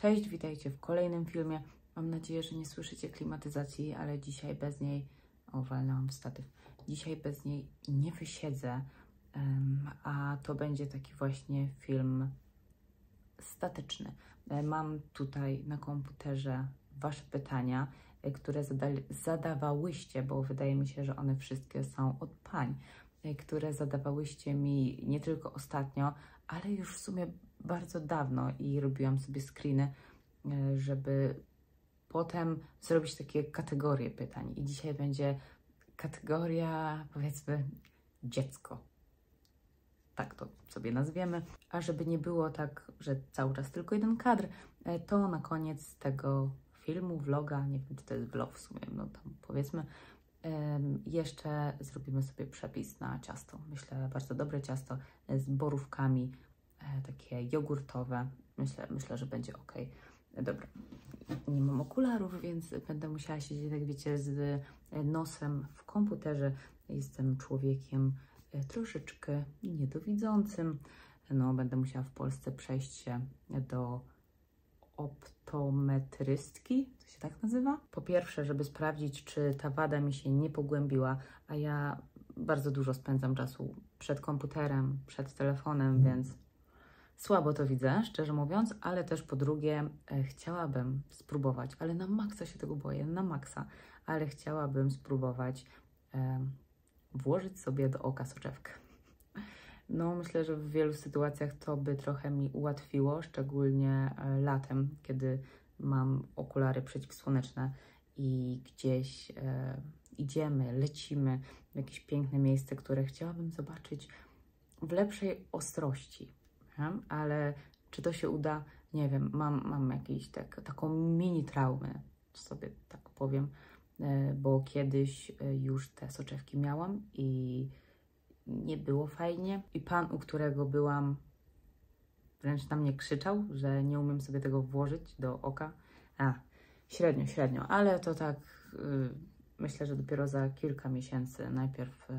Cześć, witajcie w kolejnym filmie. Mam nadzieję, że nie słyszycie klimatyzacji, ale dzisiaj bez niej... O, walnęłam w statyw. Dzisiaj bez niej nie wysiedzę, a to będzie taki właśnie film statyczny. E, Mam tutaj na komputerze Wasze pytania, e, które zadawałyście, bo wydaje mi się, że one wszystkie są od pań, e, które zadawałyście mi nie tylko ostatnio, ale już w sumie bardzo dawno i robiłam sobie screeny, e, żeby potem zrobić takie kategorie pytań. I dzisiaj będzie kategoria, powiedzmy, dziecko. Tak to sobie nazwiemy. A żeby nie było tak, że cały czas tylko jeden kadr, e, to na koniec tego filmu, vloga, nie wiem czy to jest vlog w sumie, no tam powiedzmy, jeszcze zrobimy sobie przepis na ciasto. Myślę, bardzo dobre ciasto z borówkami, takie jogurtowe. Myślę, myślę, że będzie ok. Dobra, nie mam okularów, więc będę musiała siedzieć, tak wiecie, z e, nosem w komputerze. Jestem człowiekiem e, troszeczkę niedowidzącym. No, będę musiała w Polsce przejść się do optometrystki, to się tak nazywa? Po pierwsze, żeby sprawdzić, czy ta wada mi się nie pogłębiła, a ja bardzo dużo spędzam czasu przed komputerem, przed telefonem, więc słabo to widzę, szczerze mówiąc, ale też po drugie e, chciałabym spróbować, ale na maksa się tego boję, na maksa, ale chciałabym spróbować e, włożyć sobie do oka soczewkę. No, myślę, że w wielu sytuacjach to by trochę mi ułatwiło, szczególnie e, latem, kiedy mam okulary przeciwsłoneczne i gdzieś e, idziemy, lecimy w jakieś piękne miejsce, które chciałabym zobaczyć w lepszej ostrości. Ale czy to się uda? Nie wiem. Mam, mam jakąś tak, taką mini traumę, sobie tak powiem, e, bo kiedyś e, już te soczewki miałam i nie było fajnie. I pan, u którego byłam, wręcz na mnie krzyczał, że nie umiem sobie tego włożyć do oka. A, średnio, średnio, ale to tak y, myślę, że dopiero za kilka miesięcy. Najpierw y,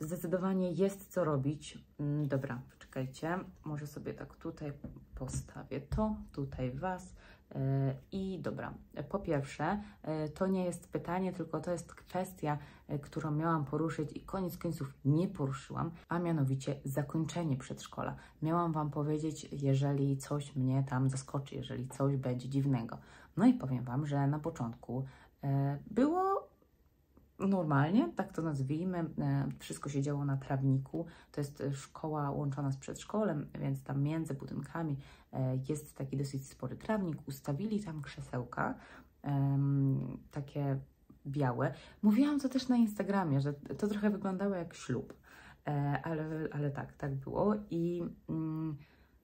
zdecydowanie jest co robić. Mm, dobra, czekajcie, może sobie tak tutaj postawię to, tutaj Was. E, I dobra, po pierwsze, e, to nie jest pytanie, tylko to jest kwestia, e, którą miałam poruszyć i koniec końców nie poruszyłam, a mianowicie zakończenie przedszkola. Miałam Wam powiedzieć, jeżeli coś mnie tam zaskoczy, jeżeli coś będzie dziwnego. No i powiem Wam, że na początku było normalnie, tak to nazwijmy. E, Wszystko się działo na trawniku. To jest e, szkoła łączona z przedszkolem, więc tam między budynkami e, jest taki dosyć spory trawnik. Ustawili tam krzesełka, takie białe. Mówiłam to też na Instagramie, że to trochę wyglądało jak ślub, ale, ale tak, tak było. I mm,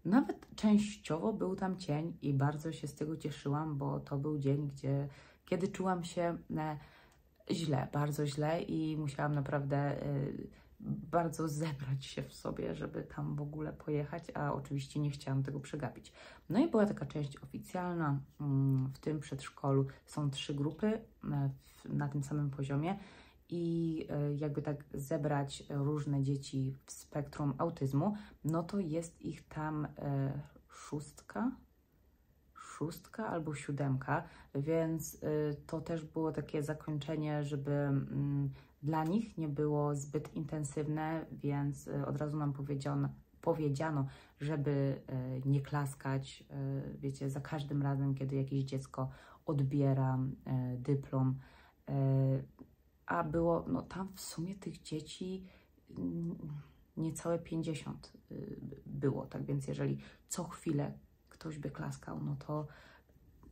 nawet częściowo był tam cień i bardzo się z tego cieszyłam, bo to był dzień, gdzie, kiedy czułam się źle, bardzo źle i musiałam naprawdę y, bardzo zebrać się w sobie, żeby tam w ogóle pojechać, a oczywiście nie chciałam tego przegapić. No i była taka część oficjalna, mm, w tym przedszkolu są trzy grupy e, na tym samym poziomie i e, jakby tak zebrać różne dzieci w spektrum autyzmu, no to jest ich tam e, szóstka, szóstka albo siódemka, więc y, to też było takie zakończenie, żeby mm, dla nich nie było zbyt intensywne, więc y, od razu nam powiedziano, powiedziano żeby y, nie klaskać, wiecie, za każdym razem, kiedy jakieś dziecko odbiera dyplom. A było, no tam w sumie tych dzieci mm, niecałe 50 y, było, tak więc jeżeli co chwilę ktoś by klaskał, no to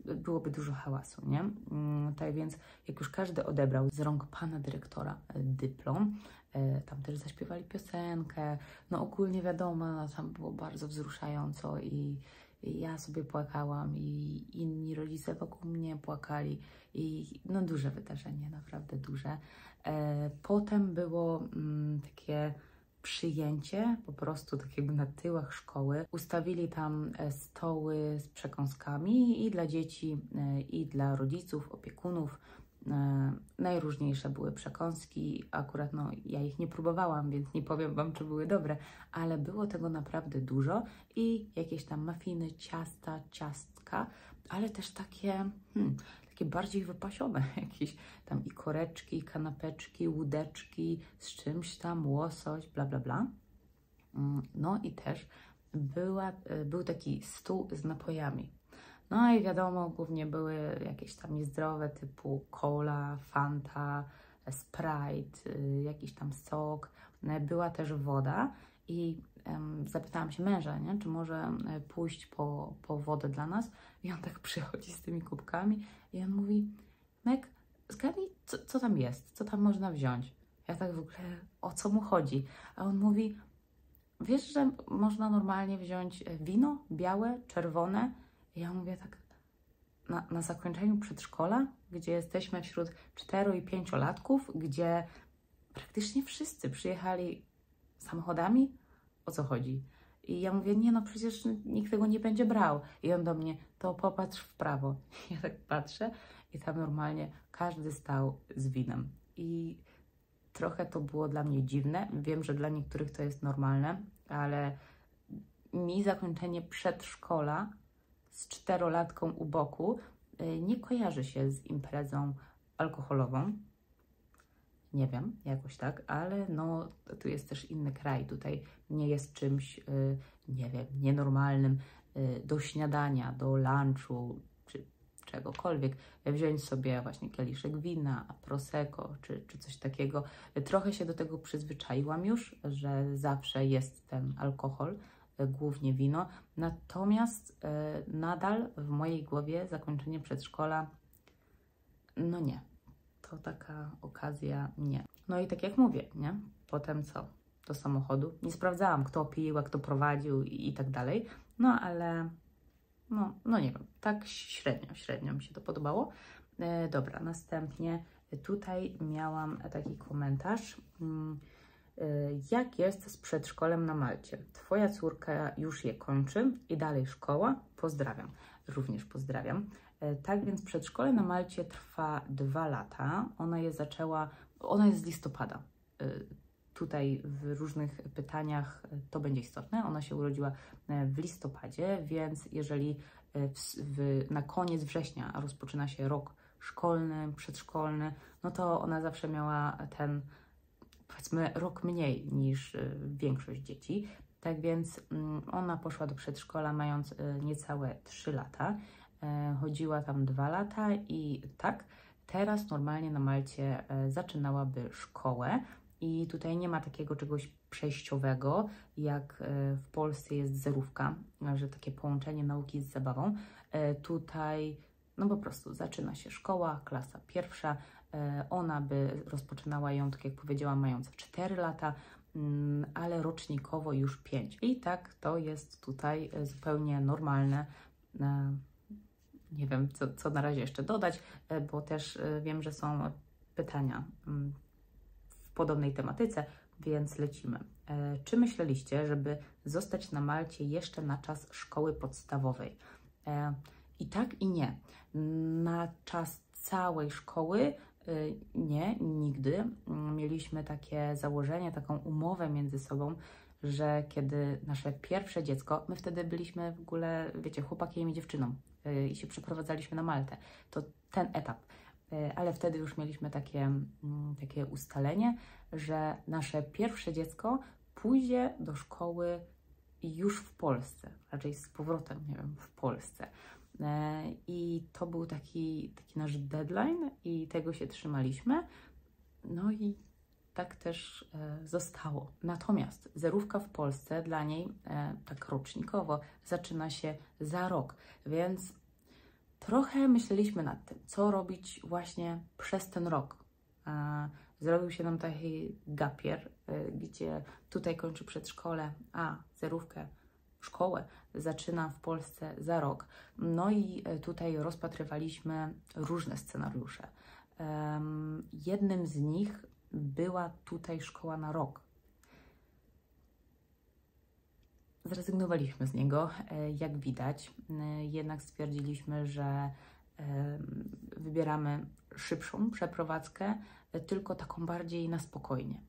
byłoby dużo hałasu, nie? Mm, Tak więc, jak już każdy odebrał z rąk pana dyrektora e, dyplom, e, tam też zaśpiewali piosenkę, no ogólnie wiadomo, tam było bardzo wzruszająco i, i ja sobie płakałam i inni rodzice wokół mnie płakali i no duże wydarzenie, naprawdę duże. E, Potem było mm, takie przyjęcie, po prostu tak jakby na tyłach szkoły. Ustawili tam e, stoły z przekąskami i dla dzieci, e, i dla rodziców, opiekunów. E, najróżniejsze były przekąski. Akurat no, ja ich nie próbowałam, więc nie powiem Wam, czy były dobre, ale było tego naprawdę dużo i jakieś tam mafiny, ciasta, ciastka, ale też takie, hmm, takie bardziej wypasione, jakieś tam i koreczki, kanapeczki, łódeczki z czymś tam, łosoś, bla, bla, bla. Mm, no i też była, e, był taki stół z napojami. No i wiadomo, głównie były jakieś tam niezdrowe typu cola, fanta, sprite, y, jakiś tam sok. E, była też woda i zapytałam się męża, nie, czy może pójść po, po wodę dla nas. I on tak przychodzi z tymi kubkami i on mówi, Mek, zgadnij, co, co tam jest, co tam można wziąć. Ja tak w ogóle, o co mu chodzi? A on mówi, wiesz, że można normalnie wziąć e, wino białe, czerwone, ja mówię tak, na, na zakończeniu przedszkola, gdzie jesteśmy wśród 4 i 5 latków, gdzie praktycznie wszyscy przyjechali samochodami, o co chodzi? I ja mówię, nie no, przecież nikt tego nie będzie brał. I on do mnie, to popatrz w prawo. Ja tak patrzę i tam normalnie każdy stał z winem. I trochę to było dla mnie dziwne. Wiem, że dla niektórych to jest normalne, ale mi zakończenie przedszkola z czterolatką u boku y, nie kojarzy się z imprezą alkoholową. Nie wiem, jakoś tak, ale no tu jest też inny kraj. Tutaj nie jest czymś, y, nie wiem, nienormalnym y, do śniadania, do lunchu czy czegokolwiek. Wziąć sobie właśnie kieliszek wina, prosecco czy, czy coś takiego. Trochę się do tego przyzwyczaiłam już, że zawsze jest ten alkohol głównie wino. Natomiast e, nadal w mojej głowie zakończenie przedszkola, no nie. To taka okazja nie. No i tak jak mówię, nie? Potem co? Do samochodu. Nie sprawdzałam, kto pił, jak kto prowadził i, i tak dalej. No ale, no, no nie wiem, tak średnio, średnio mi się to podobało. E, dobra, następnie tutaj miałam taki komentarz. Mm, Y, jak jest z przedszkolem na Malcie? Twoja córka już je kończy i dalej szkoła? Pozdrawiam. Również pozdrawiam. Y, tak więc przedszkole na Malcie trwa dwa lata. Ona je zaczęła, ona jest z listopada. Y, tutaj w różnych pytaniach to będzie istotne. Ona się urodziła w listopadzie, więc jeżeli w, w, na koniec września rozpoczyna się rok szkolny, przedszkolny, no to ona zawsze miała ten powiedzmy rok mniej niż większość dzieci. Tak więc mm, ona poszła do przedszkola mając niecałe 3 lata. E, chodziła tam 2 lata i tak, teraz normalnie na Malcie e, zaczynałaby szkołę. I tutaj nie ma takiego czegoś przejściowego, jak e, w Polsce jest zerówka, że takie połączenie nauki z zabawą. Tutaj, no po prostu zaczyna się szkoła, klasa pierwsza, ona by rozpoczynała ją, tak jak powiedziałam, mając 4 lata, mm, ale rocznikowo już 5. I tak to jest tutaj zupełnie normalne. E, nie wiem, co, co na razie jeszcze dodać, bo też wiem, że są pytania mm, w podobnej tematyce, więc lecimy. Czy myśleliście, żeby zostać na Malcie jeszcze na czas szkoły podstawowej? I tak, i nie. Na czas całej szkoły nie, nigdy. Mm, mieliśmy takie założenie, taką umowę między sobą, że kiedy nasze pierwsze dziecko, my wtedy byliśmy w ogóle, wiecie, chłopakiem i dziewczyną i się przeprowadzaliśmy na Maltę, to ten etap. Y, ale wtedy już mieliśmy takie, mm, takie ustalenie, że nasze pierwsze dziecko pójdzie do szkoły już w Polsce, raczej z powrotem, nie wiem, w Polsce. E, I to był taki, taki nasz deadline, i tego się trzymaliśmy. No i tak też zostało. Natomiast zerówka w Polsce dla niej, tak rocznikowo, zaczyna się za rok, więc trochę myśleliśmy nad tym, co robić właśnie przez ten rok. Zrobił się nam taki gapier, gdzie tutaj kończy przedszkole, a zerówkę szkołę zaczyna w Polsce za rok. No i e, tutaj rozpatrywaliśmy różne scenariusze. Jednym z nich była tutaj szkoła na rok. Zrezygnowaliśmy z niego, e, jak widać, e, jednak stwierdziliśmy, że wybieramy szybszą przeprowadzkę, tylko taką bardziej na spokojnie.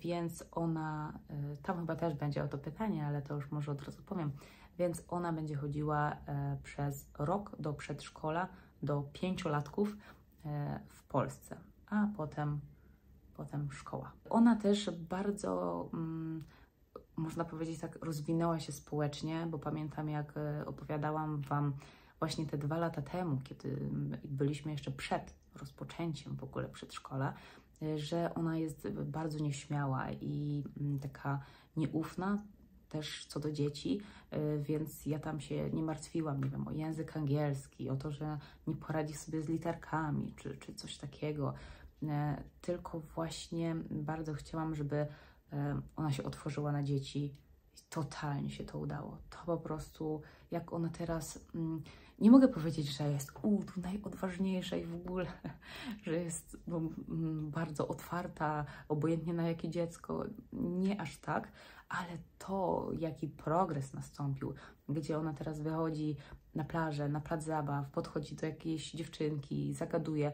Więc ona, tam chyba też będzie o to pytanie, ale to już może od razu powiem. Więc ona będzie chodziła przez rok do przedszkola, do pięciolatków w Polsce, a potem, potem szkoła. Ona też bardzo mm, można powiedzieć tak, rozwinęła się społecznie, bo pamiętam, jak e, opowiadałam Wam właśnie te dwa lata temu, kiedy byliśmy jeszcze przed rozpoczęciem w ogóle przedszkola, e, że ona jest bardzo nieśmiała i taka nieufna też co do dzieci, e, więc ja tam się nie martwiłam, nie wiem, o język angielski, o to, że nie poradzi sobie z literkami, czy, czy coś takiego, tylko właśnie bardzo chciałam, żeby ona się otworzyła na dzieci totalnie się to udało. To po prostu, jak ona teraz, mm, nie mogę powiedzieć, że jest u, tu najodważniejsza i w ogóle, że jest mm, bardzo otwarta, obojętnie na jakie dziecko, nie aż tak, ale to, jaki progres nastąpił, gdzie ona teraz wychodzi na plażę, na plac zabaw, podchodzi do jakiejś dziewczynki, zagaduje.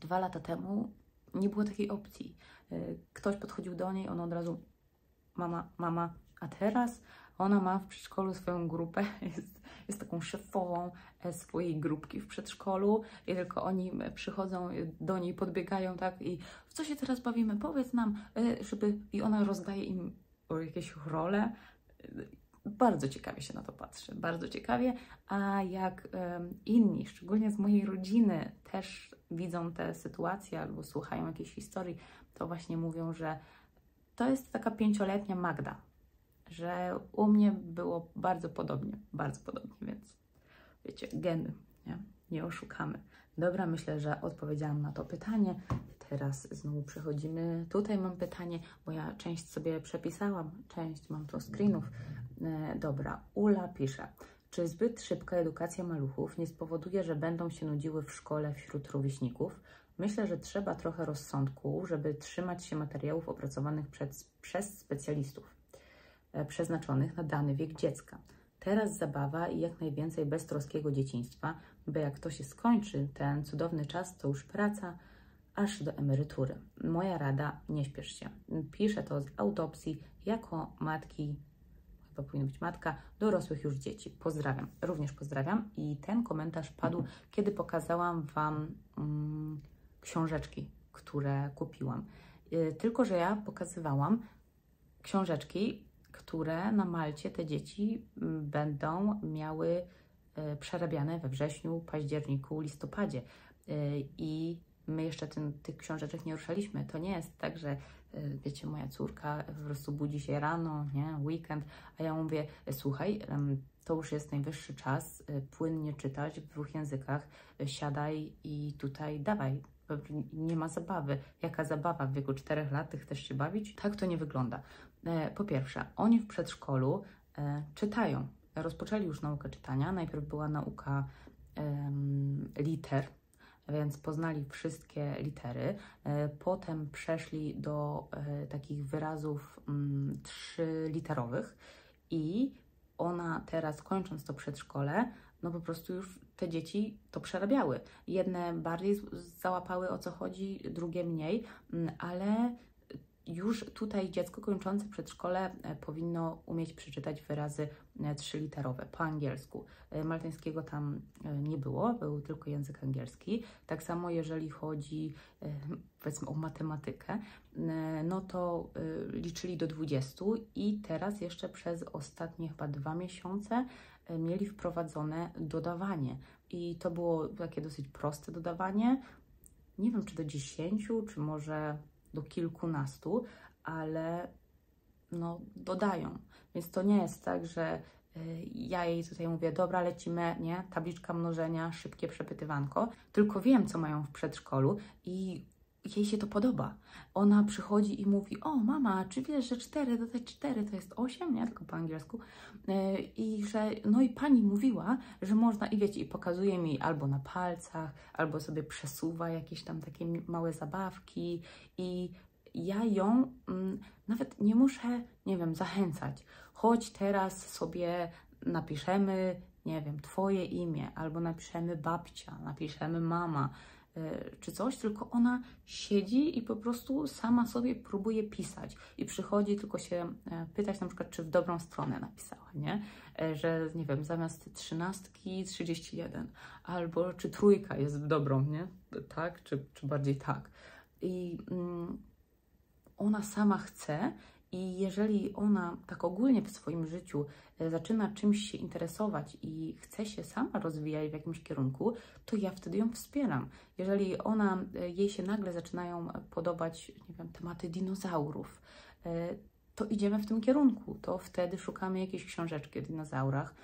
Dwa lata temu nie było takiej opcji. Y, ktoś podchodził do niej, ona od razu mama, mama, a teraz ona ma w przedszkolu swoją grupę, jest, jest taką szefową e, swojej grupki w przedszkolu i tylko oni przychodzą do niej, podbiegają tak i w co się teraz bawimy, powiedz nam, e, żeby i ona rozdaje im jakieś role. Bardzo ciekawie się na to patrzy, bardzo ciekawie, a jak inni, szczególnie z mojej rodziny, też widzą te sytuacje albo słuchają jakiejś historii, to właśnie mówią, że to jest taka pięcioletnia Magda, że u mnie było bardzo podobnie, bardzo podobnie, więc wiecie, geny, nie, nie oszukamy. Dobra, myślę, że odpowiedziałam na to pytanie. Teraz znowu przechodzimy. Tutaj mam pytanie, bo ja część sobie przepisałam, część mam to screenów. E, dobra, Ula pisze. Czy zbyt szybka edukacja maluchów nie spowoduje, że będą się nudziły w szkole wśród rówieśników? Myślę, że trzeba trochę rozsądku, żeby trzymać się materiałów opracowanych przed, przez specjalistów e, przeznaczonych na dany wiek dziecka. Teraz zabawa i jak najwięcej beztroskiego dzieciństwa, by jak to się skończy, ten cudowny czas, to już praca, aż do emerytury. Moja rada, nie śpiesz się. Piszę to z autopsji jako matki, chyba powinna być matka, dorosłych już dzieci. Pozdrawiam. Również pozdrawiam. I ten komentarz padł, kiedy pokazałam Wam mm, książeczki, które kupiłam. Y, tylko, że ja pokazywałam książeczki, które na Malcie te dzieci mm, będą miały y, przerabiane we wrześniu, październiku, listopadzie. Y, I my jeszcze ten, tych książeczek nie ruszaliśmy. To nie jest tak, że wiecie, moja córka po prostu budzi się rano, nie, weekend, a ja mówię, słuchaj, to już jest najwyższy czas płynnie czytać w dwóch językach, siadaj i tutaj dawaj, nie ma zabawy. Jaka zabawa w wieku 4 lat, ty chcesz się bawić? Tak to nie wygląda. E, po pierwsze, oni w przedszkolu e, czytają. Rozpoczęli już naukę czytania. Najpierw była nauka liter, więc poznali wszystkie litery. E, potem przeszli do takich wyrazów mm, trzyliterowych i ona teraz, kończąc to przedszkole, no po prostu już te dzieci to przerabiały. Jedne bardziej załapały o co chodzi, drugie mniej, mm, ale już tutaj dziecko kończące przedszkole e, powinno umieć przeczytać wyrazy e, trzyliterowe po angielsku. E, maltańskiego tam nie było, był tylko język angielski. Tak samo jeżeli chodzi powiedzmy o matematykę, no to liczyli do 20 i teraz jeszcze przez ostatnie chyba dwa miesiące mieli wprowadzone dodawanie. I to było takie dosyć proste dodawanie. Nie wiem, czy do 10, czy może do kilkunastu, ale no, dodają. Więc to nie jest tak, że y, ja jej tutaj mówię, dobra, lecimy, nie, tabliczka mnożenia, szybkie przepytywanko, tylko wiem, co mają w przedszkolu i jej się to podoba. Ona przychodzi i mówi: O, mama, czy wiesz, że 4 dodać 4 to jest 8, nie? Tylko po angielsku. E, I że, no i pani mówiła, że można, i wiecie, i pokazuje mi albo na palcach, albo sobie przesuwa jakieś tam takie małe zabawki. I ja ją mm, nawet nie muszę, nie wiem, zachęcać. Chodź teraz sobie napiszemy, nie wiem, Twoje imię, albo napiszemy babcia, napiszemy mama, czy coś, tylko ona siedzi i po prostu sama sobie próbuje pisać i przychodzi tylko się e, pytać na przykład, czy w dobrą stronę napisała, nie? E, że nie wiem, zamiast trzynastki 31, albo czy trójka jest dobrą, nie? Tak, czy, czy bardziej tak. I mm, ona sama chce i jeżeli ona tak ogólnie w swoim życiu e, zaczyna czymś się interesować i chce się sama rozwijać w jakimś kierunku, to ja wtedy ją wspieram. Jeżeli ona, e, jej się nagle zaczynają podobać, nie wiem, tematy dinozaurów, e, to idziemy w tym kierunku. To wtedy szukamy jakiejś książeczki o dinozaurach,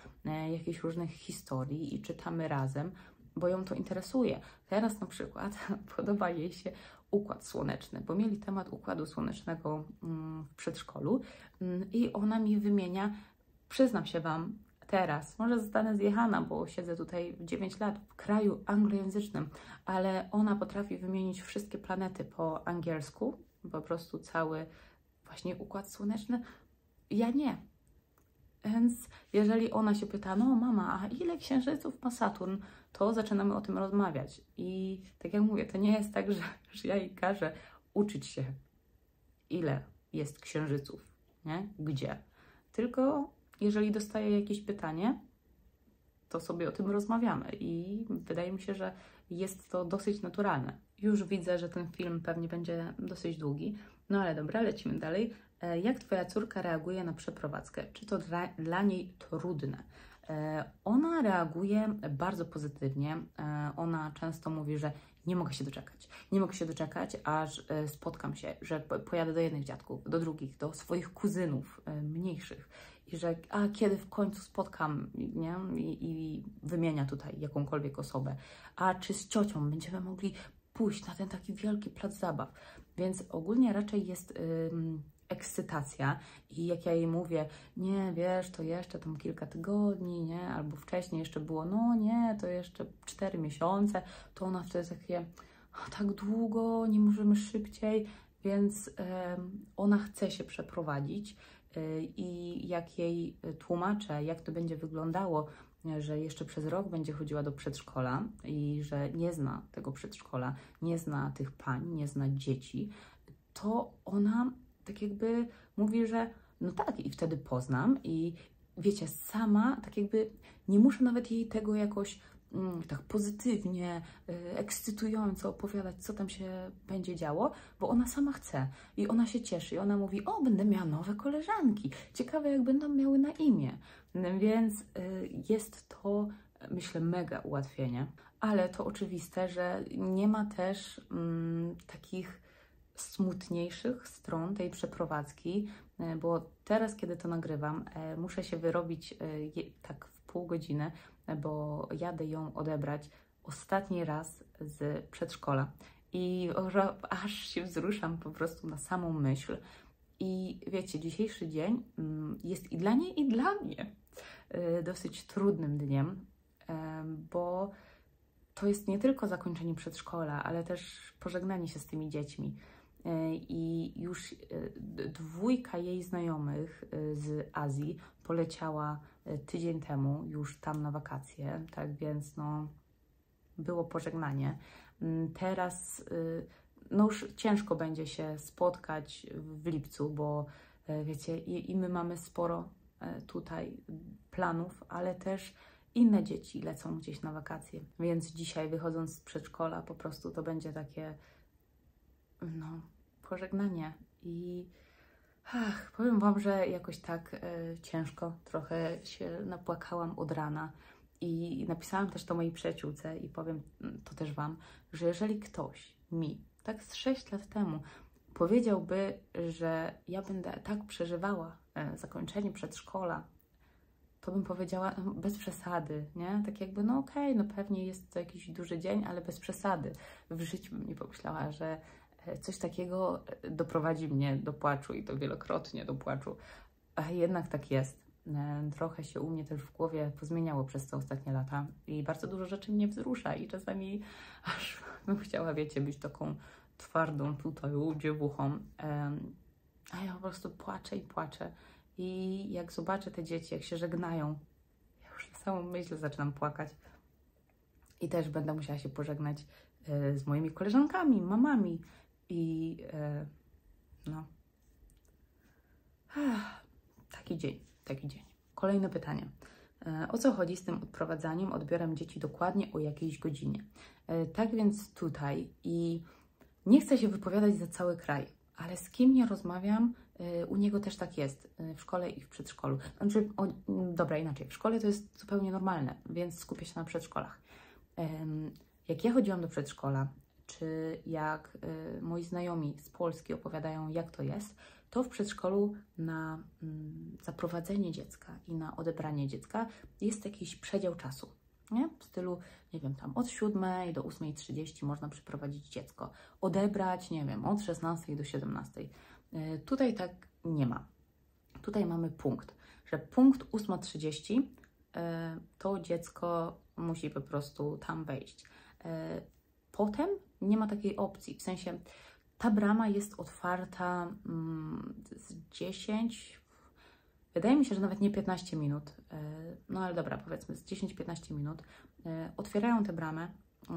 jakichś różnych historii i czytamy razem, bo ją to interesuje. Teraz na przykład podoba jej się układ słoneczny, bo mieli temat układu słonecznego mm, w przedszkolu mm, i ona mi wymienia, przyznam się Wam, teraz, może zostanę zjechana, bo siedzę tutaj 9 lat w kraju anglojęzycznym, ale ona potrafi wymienić wszystkie planety po angielsku, po prostu cały właśnie układ słoneczny. Ja nie. Więc jeżeli ona się pyta, no mama, a ile księżyców ma Saturn, to zaczynamy o tym rozmawiać. I tak jak mówię, to nie jest tak, że, że ja jej każę uczyć się, ile jest księżyców, nie? Gdzie. Tylko jeżeli dostaję jakieś pytanie, to sobie o tym rozmawiamy i wydaje mi się, że jest to dosyć naturalne. Już widzę, że ten film pewnie będzie dosyć długi, no ale dobra, lecimy dalej. E, jak Twoja córka reaguje na przeprowadzkę? Czy to dla, dla niej trudne? E, ona reaguje bardzo pozytywnie. E, ona często mówi, że nie mogę się doczekać. Nie mogę się doczekać, aż spotkam się, że pojadę do jednych dziadków, do drugich, do swoich kuzynów mniejszych i że a kiedy w końcu spotkam, nie? I, i wymienia tutaj jakąkolwiek osobę. A czy z ciocią będziemy mogli pójść na ten taki wielki plac zabaw. Więc ogólnie raczej jest ekscytacja. I jak ja jej mówię, nie, wiesz, to jeszcze tam kilka tygodni, nie, albo wcześniej jeszcze było, no nie, to jeszcze cztery miesiące, to ona wtedy takie, tak długo, nie możemy szybciej, więc ona chce się przeprowadzić y, i jak jej tłumaczę, jak to będzie wyglądało, że jeszcze przez rok będzie chodziła do przedszkola i że nie zna tego przedszkola, nie zna tych pań, nie zna dzieci, to ona tak jakby mówi, że no tak, i wtedy poznam i wiecie, sama tak jakby nie muszę nawet jej tego jakoś mm, tak pozytywnie, y, ekscytująco opowiadać, co tam się będzie działo, bo ona sama chce i ona się cieszy i ona mówi, o, będę miała nowe koleżanki, ciekawe jak będą miały na imię, więc y, jest to, myślę, mega ułatwienie, ale to oczywiste, że nie ma też mm, takich smutniejszych stron tej przeprowadzki, e, bo teraz, kiedy to nagrywam, e, muszę się wyrobić e, tak w pół godziny, bo jadę ją odebrać ostatni raz z przedszkola. I aż się wzruszam po prostu na samą myśl. I wiecie, dzisiejszy dzień mm, jest i dla niej, i dla mnie dosyć trudnym dniem, bo to jest nie tylko zakończenie przedszkola, ale też pożegnanie się z tymi dziećmi. E, i już e, dwójka jej znajomych e, z Azji poleciała tydzień temu już tam na wakacje, tak więc no było pożegnanie. Mm, teraz no już ciężko będzie się spotkać w lipcu, bo wiecie, i, i my mamy sporo tutaj planów, ale też inne dzieci lecą gdzieś na wakacje. Więc dzisiaj wychodząc z przedszkola po prostu to będzie takie no pożegnanie i ach, powiem Wam, że jakoś tak e, ciężko trochę się napłakałam od rana i napisałam też to mojej przyjaciółce i powiem mm, to też Wam, że jeżeli ktoś mi tak z 6 lat temu powiedziałby, że ja będę tak przeżywała e, zakończenie przedszkola, to bym powiedziała no, bez przesady, nie? Tak jakby, no okej, okay, no pewnie jest to jakiś duży dzień, ale bez przesady. W życiu bym nie pomyślała, że coś takiego doprowadzi mnie do płaczu i to wielokrotnie do płaczu. A jednak tak jest. E, trochę się u mnie też w głowie pozmieniało przez te ostatnie lata i bardzo dużo rzeczy mnie wzrusza i czasami aż bym chciała, wiecie, być taką twardą tutaj dziewuchą. A ja po prostu płaczę i płaczę. I jak zobaczę te dzieci, jak się żegnają, ja już samą myśl zaczynam płakać. I też będę musiała się pożegnać e, z moimi koleżankami, mamami i e, no. Taki dzień, taki dzień. Kolejne pytanie. E, o co chodzi z tym odprowadzaniem, odbiorem dzieci dokładnie o jakiejś godzinie? Tak więc tutaj i nie chcę się wypowiadać za cały kraj, ale z kim nie rozmawiam, u niego też tak jest, w szkole i w przedszkolu. Znaczy, o, dobra, inaczej, w szkole to jest zupełnie normalne, więc skupię się na przedszkolach. Jak ja chodziłam do przedszkola, czy jak y, moi znajomi z Polski opowiadają, jak to jest, to w przedszkolu na mm, zaprowadzenie dziecka i na odebranie dziecka jest jakiś przedział czasu. Nie? W stylu, nie wiem, tam od 7 do 8.30 można przyprowadzić dziecko. Odebrać, nie wiem, od 16 do 17. Y, tutaj tak nie ma. Tutaj mamy punkt, że punkt 8.30 y, to dziecko musi po prostu tam wejść. Potem nie ma takiej opcji, w sensie ta brama jest otwarta mm, z 10, wydaje mi się, że nawet nie 15 minut, e, no ale dobra, powiedzmy z 10-15 minut, e, otwierają tę bramę,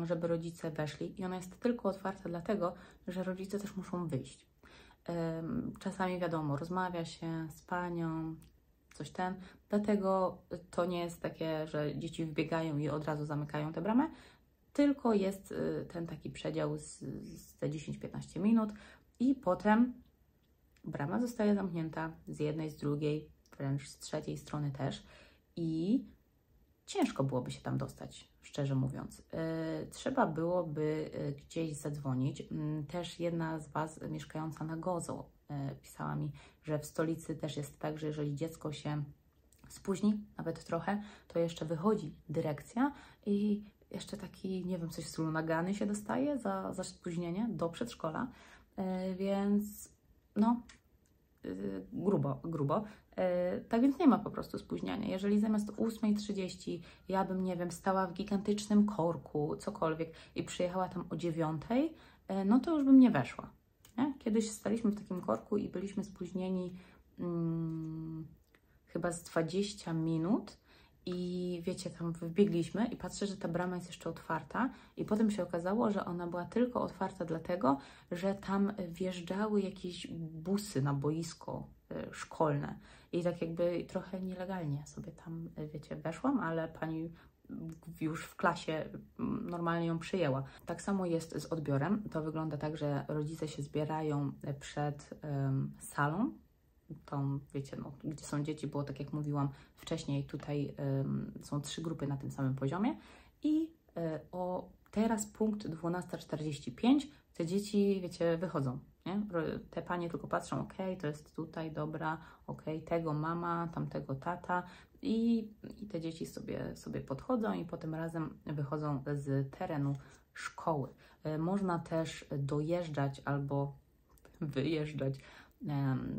żeby rodzice weszli i ona jest tylko otwarta dlatego, że rodzice też muszą wyjść. Czasami wiadomo, rozmawia się z panią, coś ten, dlatego to nie jest takie, że dzieci wbiegają i od razu zamykają tę bramę, tylko jest y, ten taki przedział z, z te 10-15 minut i potem brama zostaje zamknięta z jednej, z drugiej, wręcz z trzeciej strony też i ciężko byłoby się tam dostać, szczerze mówiąc. Yy, trzeba byłoby y, gdzieś zadzwonić. Yy, też jedna z Was mieszkająca na Gozo pisała mi, że w stolicy też jest tak, że jeżeli dziecko się spóźni, nawet trochę, to jeszcze wychodzi dyrekcja i jeszcze taki, nie wiem, coś w stylu nagany się dostaje za, za spóźnienie do przedszkola, e, więc no, e, grubo, grubo. E, tak więc nie ma po prostu spóźniania. Jeżeli zamiast 8.30 ja bym, nie wiem, stała w gigantycznym korku, cokolwiek i przyjechała tam o 9.00, no to już bym nie weszła. Nie? Kiedyś staliśmy w takim korku i byliśmy spóźnieni hmm, chyba z 20 minut, i wiecie, tam wbiegliśmy i patrzę, że ta brama jest jeszcze otwarta i potem się okazało, że ona była tylko otwarta dlatego, że tam wjeżdżały jakieś busy na boisko e, szkolne i tak jakby trochę nielegalnie sobie tam, e, wiecie, weszłam, ale pani już w klasie normalnie ją przyjęła. Tak samo jest z odbiorem. To wygląda tak, że rodzice się zbierają przed um, salą tą, wiecie, no, gdzie są dzieci, było tak jak mówiłam wcześniej, tutaj um, są trzy grupy na tym samym poziomie i y, o teraz punkt 12.45 te dzieci, wiecie, wychodzą, nie? Te panie tylko patrzą, ok, to jest tutaj, dobra, ok, tego mama, tamtego tata i, i te dzieci sobie, sobie podchodzą i potem razem wychodzą z terenu szkoły. Y, można też dojeżdżać albo wyjeżdżać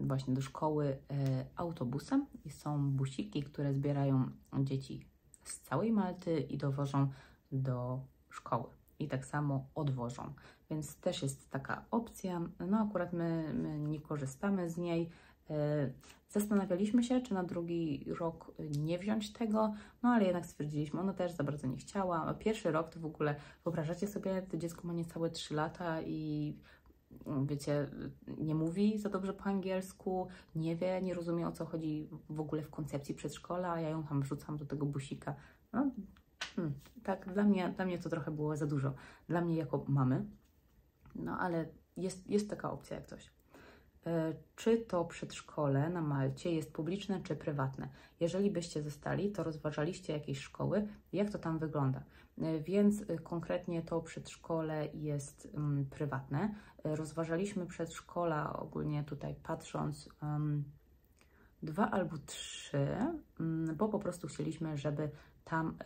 właśnie do szkoły e, autobusem i są busiki, które zbierają dzieci z całej Malty i dowożą do szkoły. I tak samo odwożą. Więc też jest taka opcja. No akurat my, my nie korzystamy z niej. E, zastanawialiśmy się, czy na drugi rok nie wziąć tego, no ale jednak stwierdziliśmy, ona też za bardzo nie chciała. Pierwszy rok to w ogóle, wyobrażacie sobie, to dziecko ma niecałe 3 lata i wiecie, nie mówi za dobrze po angielsku, nie wie, nie rozumie o co chodzi w ogóle w koncepcji przedszkola, a ja ją tam wrzucam do tego busika. No, hmm, tak, dla mnie, dla mnie to trochę było za dużo. Dla mnie jako mamy, no ale jest, jest taka opcja jak coś. E, czy to przedszkole na Malcie jest publiczne czy prywatne? Jeżeli byście zostali, to rozważaliście jakieś szkoły, jak to tam wygląda? E, więc e, konkretnie to przedszkole jest um, prywatne. Rozważaliśmy przedszkola ogólnie tutaj patrząc dwa albo trzy, um, bo po prostu chcieliśmy, żeby tam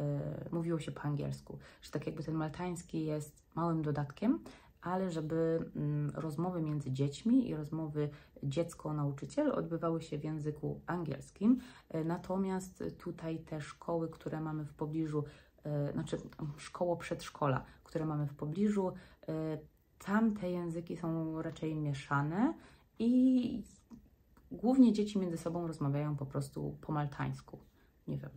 mówiło się po angielsku, że tak jakby ten maltański jest małym dodatkiem, ale żeby mm, rozmowy między dziećmi i rozmowy dziecko-nauczyciel odbywały się w języku angielskim. E, natomiast tutaj te szkoły, które mamy w pobliżu, e, znaczy szkoło przedszkola, które mamy w pobliżu, e, tam te języki są raczej mieszane i głównie dzieci między sobą rozmawiają po prostu po maltańsku. Nie wiem.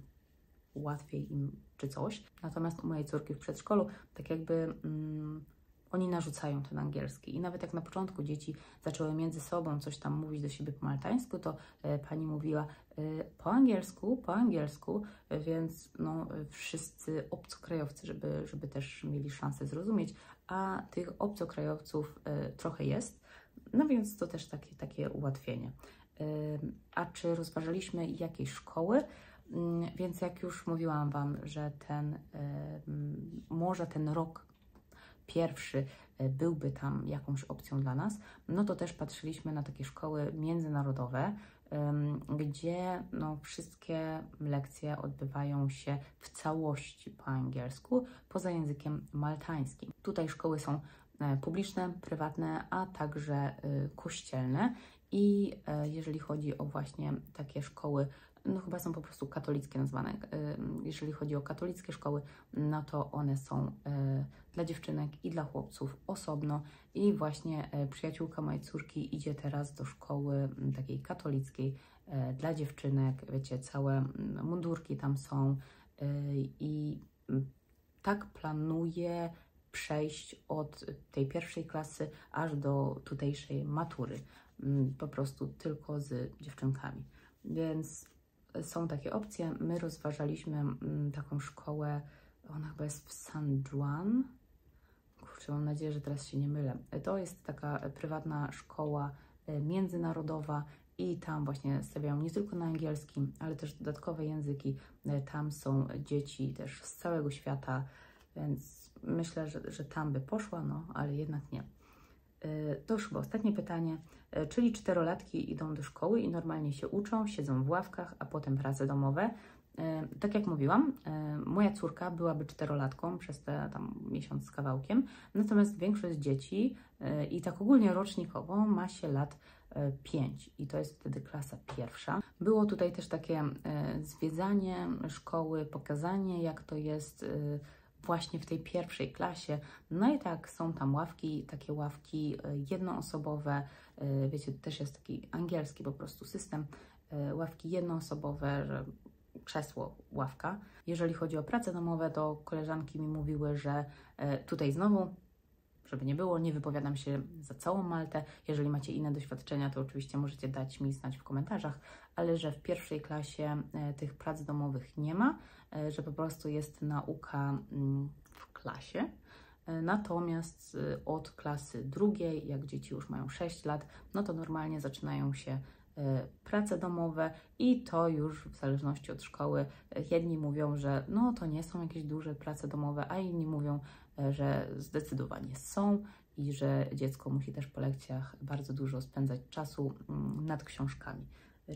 łatwiej im czy coś. Natomiast u mojej córki w przedszkolu, tak jakby mm, oni narzucają ten angielski. I nawet jak na początku dzieci zaczęły między sobą coś tam mówić do siebie po maltańsku, to e, pani mówiła e, po angielsku, po angielsku, e, więc no, wszyscy obcokrajowcy, żeby, żeby też mieli szansę zrozumieć, a tych obcokrajowców trochę jest, no więc to też takie, takie ułatwienie. A czy rozważaliśmy jakieś szkoły? Mm, Więc jak już mówiłam Wam, że ten, może ten rok pierwszy e, byłby tam jakąś opcją dla nas, no to też patrzyliśmy na takie szkoły międzynarodowe, gdzie no, wszystkie lekcje odbywają się w całości po angielsku, poza językiem maltańskim. Tutaj szkoły są e, publiczne, prywatne, a także e, kościelne. I jeżeli chodzi o właśnie takie szkoły, no chyba są po prostu katolickie nazwane. E, Jeżeli chodzi o katolickie szkoły, no to one są e, dla dziewczynek i dla chłopców osobno. I właśnie e, przyjaciółka mojej córki idzie teraz do szkoły takiej katolickiej dla dziewczynek. Wiecie, całe mundurki tam są i tak planuje przejść od tej pierwszej klasy aż do tutejszej matury. Po prostu tylko z dziewczynkami. Więc są takie opcje. My rozważaliśmy mm, taką szkołę, ona chyba jest w San Juan. Kurczę, mam nadzieję, że teraz się nie mylę. To jest taka prywatna szkoła e, międzynarodowa i tam właśnie stawiają nie tylko na angielski, ale też dodatkowe języki. E, Tam są dzieci też z całego świata, więc myślę, że, że tam by poszła, no ale jednak nie. E, To już chyba ostatnie pytanie. E, Czyli czterolatki idą do szkoły i normalnie się uczą, siedzą w ławkach, a potem prace domowe. E, Tak jak mówiłam, moja córka byłaby czterolatką przez te tam miesiąc z kawałkiem, natomiast większość dzieci i tak ogólnie rocznikowo ma się lat 5 i to jest wtedy klasa pierwsza. Było tutaj też takie zwiedzanie szkoły, pokazanie jak to jest właśnie w tej pierwszej klasie. No i tak są tam ławki, takie ławki e, jednoosobowe, e, wiecie, też jest taki angielski po prostu system, e, ławki jednoosobowe, że krzesło, ławka. Jeżeli chodzi o prace domowe, to koleżanki mi mówiły, że tutaj znowu, żeby nie było, nie wypowiadam się za całą Maltę. Jeżeli macie inne doświadczenia, to oczywiście możecie dać mi znać w komentarzach, ale że w pierwszej klasie e, tych prac domowych nie ma, e, że po prostu jest nauka mm, w klasie. E, Natomiast od klasy drugiej, jak dzieci już mają 6 lat, no to normalnie zaczynają się prace domowe i to już w zależności od szkoły. Jedni mówią, że no to nie są jakieś duże prace domowe, a inni mówią, że zdecydowanie są i że dziecko musi też po lekcjach bardzo dużo spędzać czasu mm, nad książkami.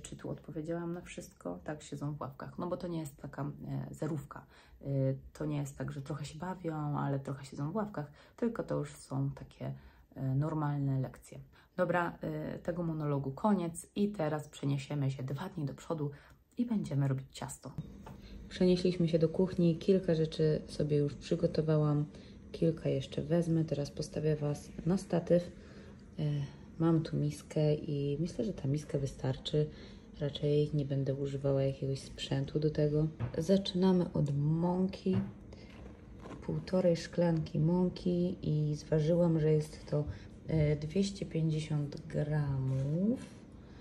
Czy tu odpowiedziałam na wszystko? Tak, siedzą w ławkach. No bo to nie jest taka e, zerówka. E, To nie jest tak, że trochę się bawią, ale trochę siedzą w ławkach, tylko to już są takie e, normalne lekcje. Dobra, tego monologu koniec i teraz przeniesiemy się dwa dni do przodu i będziemy robić ciasto. Przenieśliśmy się do kuchni, kilka rzeczy sobie już przygotowałam, kilka jeszcze wezmę. Teraz postawię Was na statyw. E, Mam tu miskę i myślę, że ta miska wystarczy. Raczej nie będę używała jakiegoś sprzętu do tego. Zaczynamy od mąki. Półtorej szklanki mąki i zważyłam, że jest to e, 250 gramów.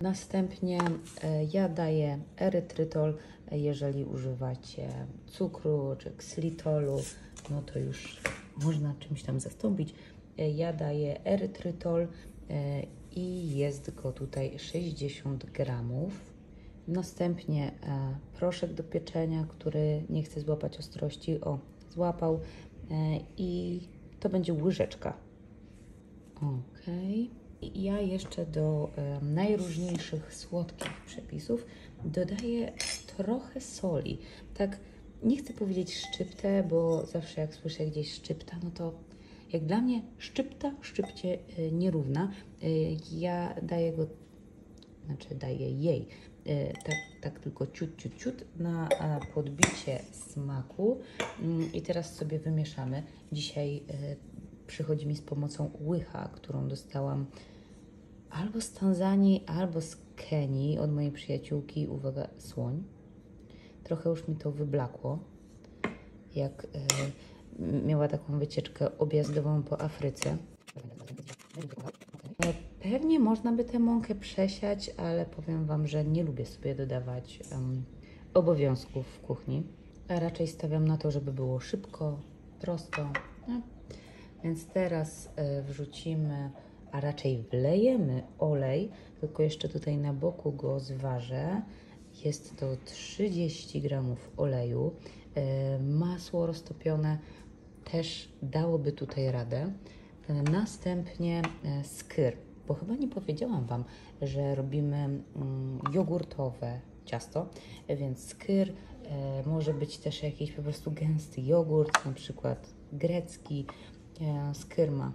Następnie e, ja daję erytrytol. E, Jeżeli używacie cukru czy ksylitolu, no to już można czymś tam zastąpić. E, Ja daję erytrytol e, i jest go tutaj 60 gramów. Następnie e, proszek do pieczenia, który nie chce złapać ostrości. O, złapał. I to będzie łyżeczka. Ok. Ja jeszcze do najróżniejszych słodkich przepisów dodaję trochę soli. Tak, nie chcę powiedzieć szczyptę, bo zawsze jak słyszę gdzieś szczypta, no to jak dla mnie szczypta szczypcie e, nierówna. E, ja daję go, znaczy daję jej e, tak, tak tylko ciut, ciut, ciut na podbicie smaku. Mm, I teraz sobie wymieszamy. Dzisiaj przychodzi mi z pomocą łycha, którą dostałam albo z Tanzanii, albo z Kenii od mojej przyjaciółki, uwaga, słoń. Trochę już mi to wyblakło, jak e, miała taką wycieczkę objazdową po Afryce. E, Pewnie można by tę mąkę przesiać, ale powiem Wam, że nie lubię sobie dodawać em, obowiązków w kuchni. A raczej stawiam na to, żeby było szybko, prosto. No. Więc teraz e, wrzucimy, a raczej wlejemy olej, tylko jeszcze tutaj na boku go zważę. Jest to 30 gramów oleju. E, Masło roztopione też dałoby tutaj radę. E, Następnie e, skyr, bo chyba nie powiedziałam Wam, że robimy mm, jogurtowe ciasto, więc skyr może być też jakiś po prostu gęsty jogurt, na przykład grecki. Skyr ma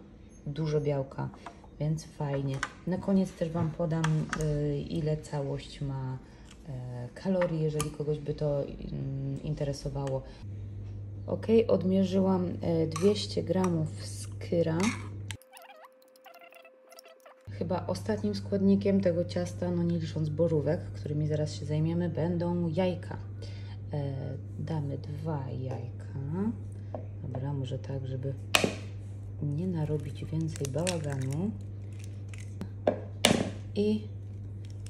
dużo białka, więc fajnie. Na koniec też Wam podam, ile całość ma kalorii, jeżeli kogoś by to mm, interesowało. Ok, odmierzyłam e, 200 gramów skyra. Chyba ostatnim składnikiem tego ciasta, no nie licząc borówek, którymi zaraz się zajmiemy, będą jajka. E, damy dwa jajka. Dobra, może tak, żeby nie narobić więcej bałaganu. I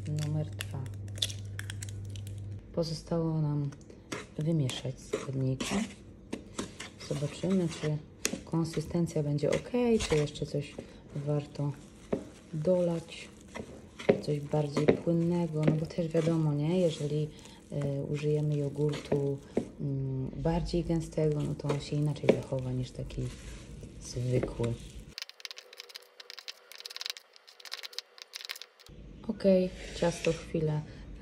numer dwa. Pozostało nam wymieszać składniki. Zobaczymy, czy konsystencja będzie ok, czy jeszcze coś warto dolać. Coś bardziej płynnego, no bo też wiadomo, nie? Jeżeli y, użyjemy jogurtu mm, bardziej gęstego, no to on się inaczej zachowa niż taki zwykły. Ok, ciasto chwilę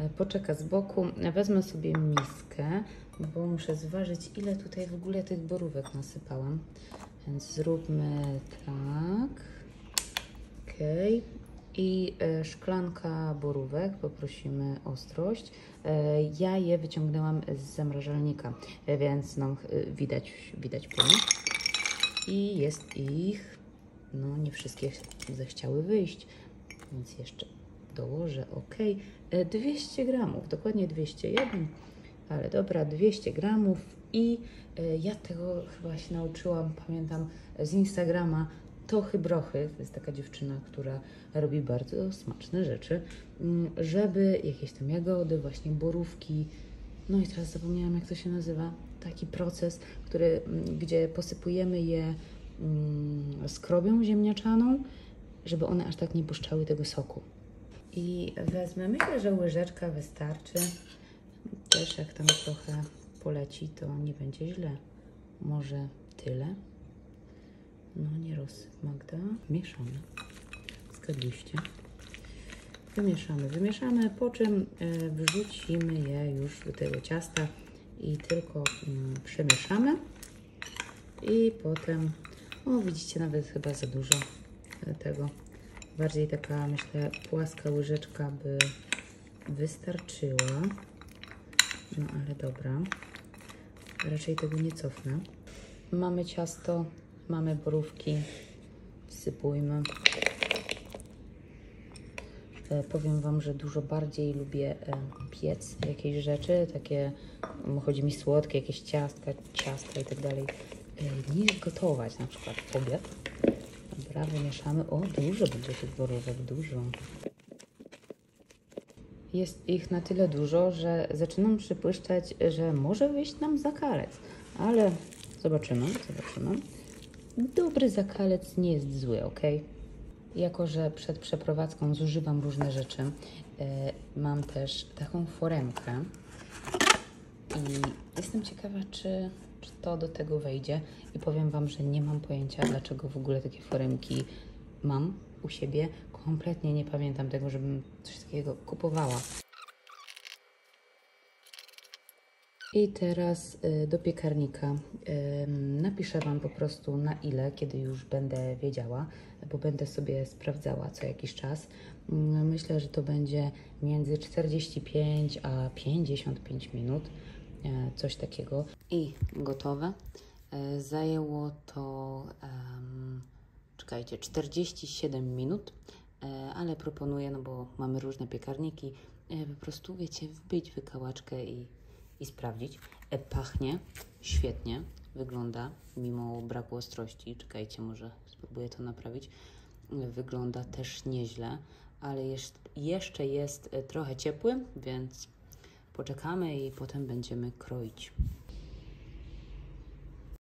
poczeka z boku. Wezmę sobie miskę, bo muszę zważyć, ile tutaj w ogóle tych borówek nasypałam. Więc zróbmy tak. Ok. I e, szklanka borówek, poprosimy ostrość. E, ja je wyciągnęłam z zamrażalnika, e, więc no, e, widać, widać płyn. I jest ich, no nie wszystkie zechciały wyjść, więc jeszcze dołożę, ok. E, 200 gramów, dokładnie 201, ale dobra, 200 gramów i e, ja tego chyba się nauczyłam, pamiętam z Instagrama, Tochy Brochy, to jest taka dziewczyna, która robi bardzo smaczne rzeczy, mm, żeby jakieś tam jagody, właśnie borówki, no i teraz zapomniałam jak to się nazywa, taki proces, który, mm, gdzie posypujemy je mm, skrobią ziemniaczaną, żeby one aż tak nie puszczały tego soku. I wezmę, myślę, że łyżeczka wystarczy. Też jak tam trochę poleci, to nie będzie źle. Może tyle. No nie rozsyp Magda. Mieszamy. Zgadliście. Wymieszamy, wymieszamy, po czym e, wrzucimy je już do tego ciasta i tylko mm, przemieszamy. I potem, o widzicie, nawet chyba za dużo e, tego. Bardziej taka, myślę, płaska łyżeczka by wystarczyła. No ale dobra. Raczej tego nie cofnę. Mamy ciasto, mamy borówki. Sypujmy. E, Powiem Wam, że dużo bardziej lubię e, piec jakieś rzeczy, takie, m, chodzi mi słodkie, jakieś ciastka, ciastka i tak dalej, e, niż gotować na przykład obiad. Dobra, wymieszamy. O, dużo będzie tych borówek, dużo. Jest ich na tyle dużo, że zaczynam przypuszczać, że może wyjść nam zakalec, ale zobaczymy, zobaczymy. Dobry zakalec nie jest zły, ok? Jako, że przed przeprowadzką zużywam różne rzeczy, e, mam też taką foremkę i jestem ciekawa, czy, czy to do tego wejdzie. I powiem Wam, że nie mam pojęcia, dlaczego w ogóle takie foremki mam u siebie. Kompletnie nie pamiętam tego, żebym coś takiego kupowała. I teraz y, do piekarnika. Napiszę Wam po prostu na ile, kiedy już będę wiedziała, bo będę sobie sprawdzała co jakiś czas. Myślę, że to będzie między 45 a 55 minut, coś takiego. I gotowe. E, Zajęło to, em, czekajcie, 47 minut, e, ale proponuję, no bo mamy różne piekarniki, e, po prostu, wiecie, wbić wykałaczkę i i sprawdzić. E, pachnie świetnie, wygląda mimo braku ostrości. Czekajcie, może spróbuję to naprawić. Wygląda też nieźle, ale jeszcze jest e, trochę ciepły, więc poczekamy i potem będziemy kroić.